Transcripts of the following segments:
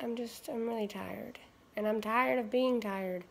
I'm just, I'm really tired. And I'm tired of being tired.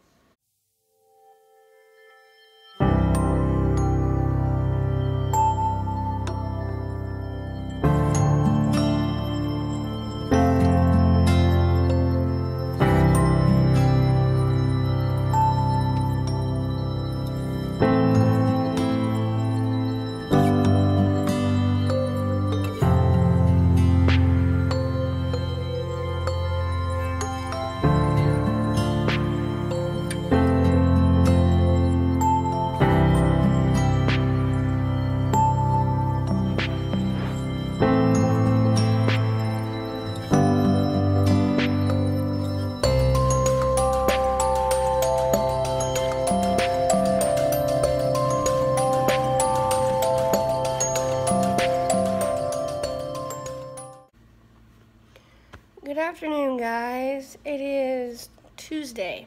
Guys. It is Tuesday.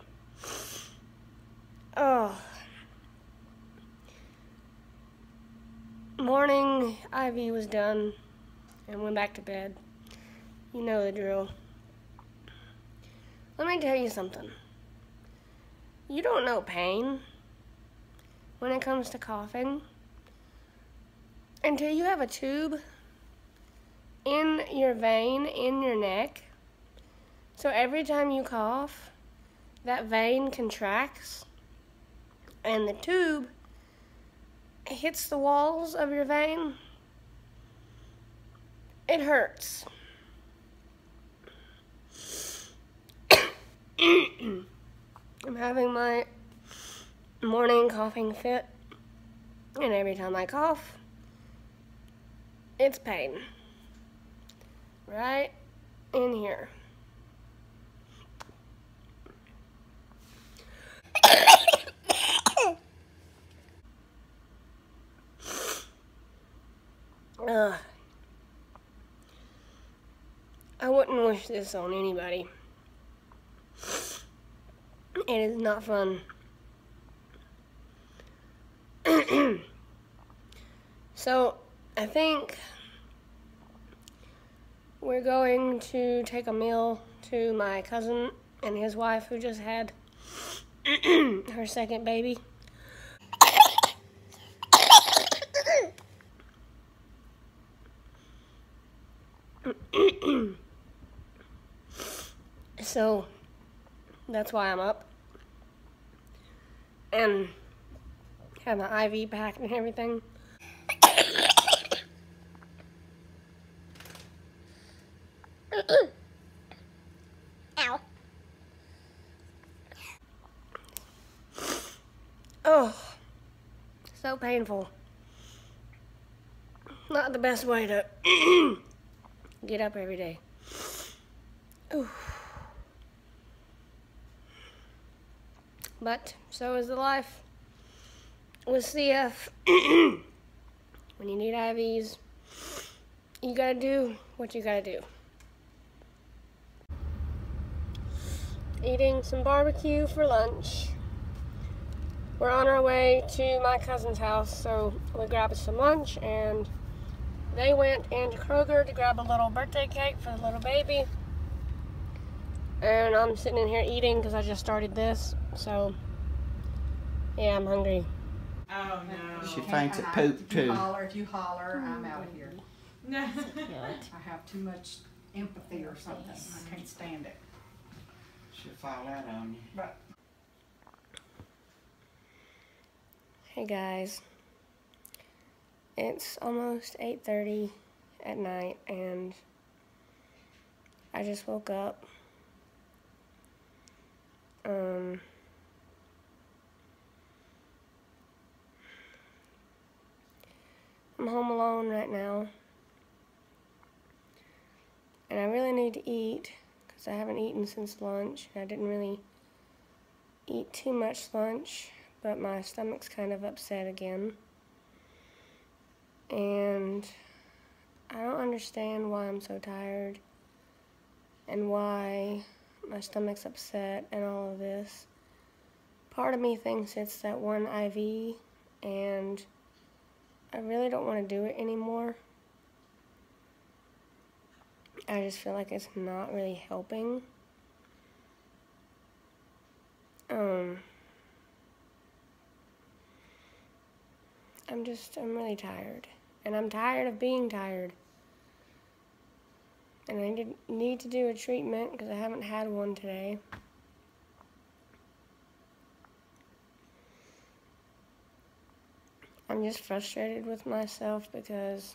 Oh. Morning, IV was done and went back to bed. You know the drill. Let me tell you something. You don't know pain when it comes to coughing until you have a tube in your vein in your neck. So every time you cough, that vein contracts and the tube hits the walls of your vein. It hurts. I'm having my morning coughing fit, and every time I cough, it's pain right in here. Wish this on anybody. It is not fun. so, I think we're going to take a meal to my cousin and his wife who just had her second baby. so that's why I'm up and have my IV packed and everything. Ow. Oh, so painful. Not the best way to get up every day. Ooh. But so is the life with CF. when you need IVs, you gotta do what you gotta do. eating some barbecue for lunch. We're on our way to my cousin's house, so we grabbed some lunch and they went into Kroger to grab a little birthday cake for the little baby. And I'm sitting in here eating because I just started this, so yeah, I'm hungry. Oh no. She faints at poop If you too. holler, if you holler, I'm out of here. No. I have too much empathy or something. I can't stand it. She'll fall out on you. But Hey guys, it's almost 8.30 at night and I just woke up. Um, I'm home alone right now and I really need to eat because I haven't eaten since lunch. I didn't really eat too much lunch but my stomach's kind of upset again. And I don't understand why I'm so tired and why my stomach's upset and all of this. Part of me thinks it's that one IV, and I really don't want to do it anymore. I just feel like it's not really helping. Um, I'm just, I'm really tired. And I'm tired of being tired. And I need, to do a treatment because I haven't had one today. I'm just frustrated with myself because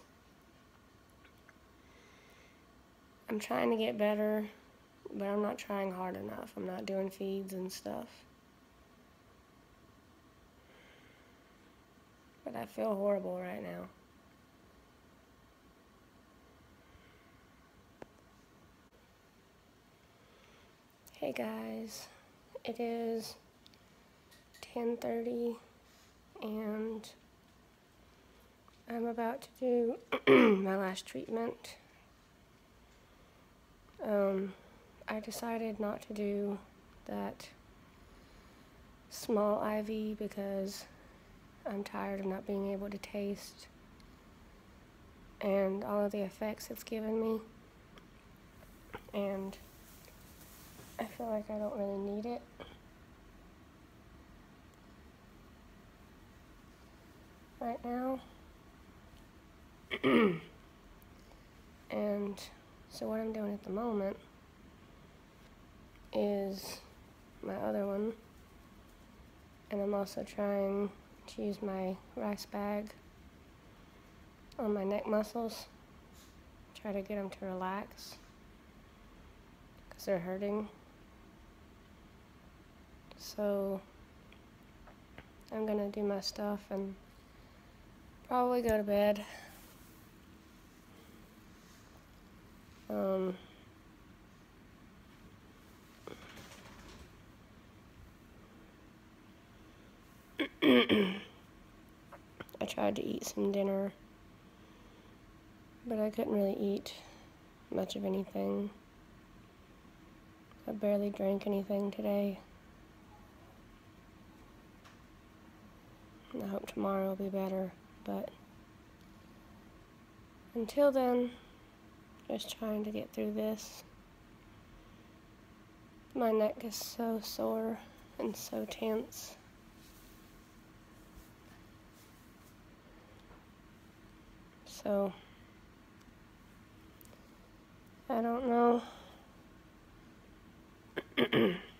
I'm trying to get better, but I'm not trying hard enough. I'm not doing feeds and stuff. But I feel horrible right now. Hey guys, it is 10:30 and I'm about to do my last treatment. Um, I decided not to do that small IV because I'm tired of not being able to taste and all of the effects it's given me. And I feel like I don't really need it. Right now. and so what I'm doing at the moment is my other one. And I'm also trying to use my rice bag on my neck muscles. Try to get them to relax because they're hurting. So I'm gonna do my stuff and probably go to bed. Um, I tried to eat some dinner, but I couldn't really eat much of anything. I barely drank anything today. I hope tomorrow will be better, but until then, just trying to get through this. My neck is so sore and so tense. So, I don't know.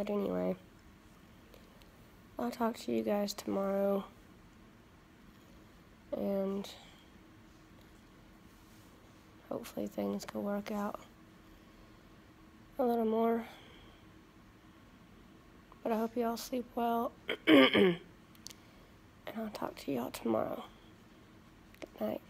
but anyway, I'll talk to you guys tomorrow and hopefully things can work out a little more. But I hope you all sleep well, and I'll talk to y'all tomorrow. Good night.